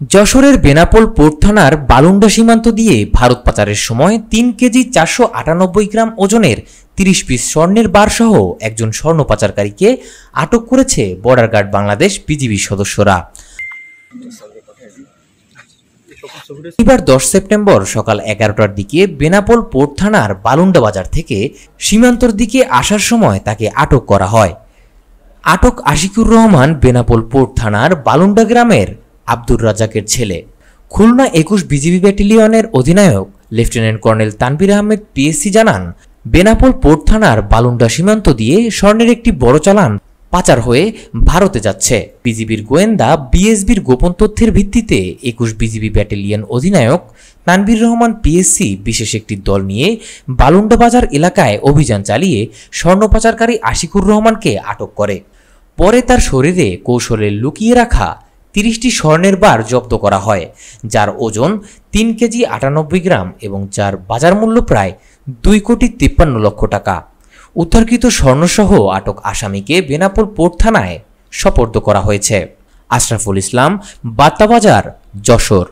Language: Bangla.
যশোরের বেনাপোল পোর্ট থানার বালুন্ডা সীমান্ত দিয়ে ভারত পাচারের সময় তিন কেজি চারশো আটানব্বই গ্রাম ওজনের তিরিশ পিস স্বর্ণের বারসহ একজন স্বর্ণ পাচারকারীকে আটক করেছে বর্ডার গার্ড বাংলাদেশ বিজিবি সদস্যরা। এবার দশ সেপ্টেম্বর সকাল এগারোটার দিকে বেনাপোল পোর্ট থানার বালুন্ডা বাজার থেকে সীমান্তর দিকে আসার সময় তাকে আটক করা হয়। আটক আশিকুর রহমান বেনাপোল পোর্ট থানার বালুন্ডা গ্রামের আব্দুর রাজাকের ছেলে। খুলনা একুশ বিজিবি ব্যাটালিয়নের অধিনায়ক, lieutenant colonel Tanvir Ahmed PSC জানান, বেনাপোল পোর্ট থানার বালুন্ডা সীমান্ত দিয়ে স্বর্ণের একটি বড় চালান পাচার হয়ে ভারতে যাচ্ছে। বিজিবির গোয়েন্দা বিএসবির গোপন তথ্যের ভিত্তিতে একুশ বিজিবি ব্যাটালিয়ন অধিনায়ক তানবির রহমান পিএসসি বিশেষ একটি দল নিয়ে বালুন্ডা বাজার এলাকায় অভিযান চালিয়ে স্বর্ণ পাচারকারী আশিকুর রহমানকে আটক করে। পরে তার শরীরে কৌশলে লুকিয়ে রাখা তিরিশটি স্বর্ণের বার জব্দ করা হয়, যার ওজন তিন কেজি আটানব্বই গ্রাম এবং যার বাজার মূল্য প্রায় দুই কোটি তিপ্পান্ন লক্ষ টাকা। উদ্ধারকৃত স্বর্ণসহ আটক আসামিকে বেনাপোল পোর্ট থানায় সপর্দ করা হয়েছে। আশরাফুল ইসলাম, বার্তাবাজার, যশোর।